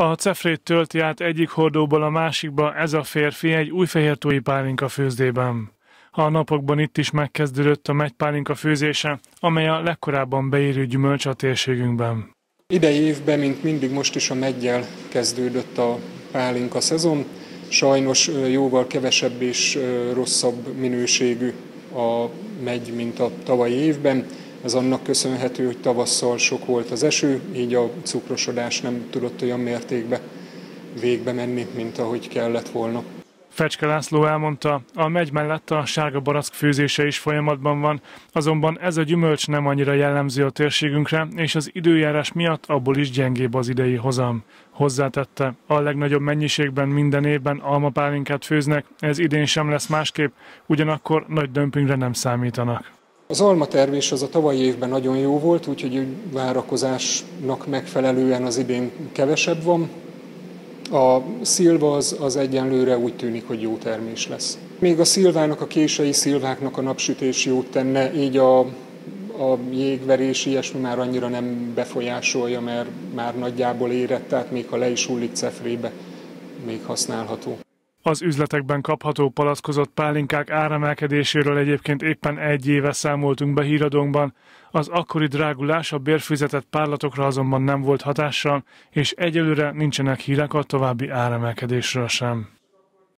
A cefrét tölti át egyik hordóból a másikba ez a férfi egy új fehértói pálinka főzdében. A napokban itt is megkezdődött a megypálinka főzése, amely a legkorábban beérő gyümölcs a térségünkben. Idei évben, mint mindig most is a meggyel kezdődött a pálinka szezon. Sajnos jóval kevesebb és rosszabb minőségű a megy, mint a tavalyi évben. Ez annak köszönhető, hogy tavasszal sok volt az eső, így a cukrosodás nem tudott olyan mértékbe végbe menni, mint ahogy kellett volna. Fecske László elmondta, a megy mellett a sárga barack főzése is folyamatban van, azonban ez a gyümölcs nem annyira jellemző a térségünkre, és az időjárás miatt abból is gyengébb az idei hozam. Hozzátette, a legnagyobb mennyiségben minden évben almapálinkát főznek, ez idén sem lesz másképp, ugyanakkor nagy dömpingre nem számítanak. Az almatervés az a tavalyi évben nagyon jó volt, úgyhogy várakozásnak megfelelően az idén kevesebb van. A szilva az, az egyenlőre úgy tűnik, hogy jó termés lesz. Még a szilvának, a kései szilváknak a napsütés jót tenne, így a, a jégverés ilyesmi már annyira nem befolyásolja, mert már nagyjából érett, tehát még ha le is hullik cefrébe, még használható. Az üzletekben kapható palackozott pálinkák áremelkedéséről egyébként éppen egy éve számoltunk be híradónkban. Az akkori drágulás a bérfizetett párlatokra azonban nem volt hatással, és egyelőre nincsenek hírek a további áremelkedésről sem.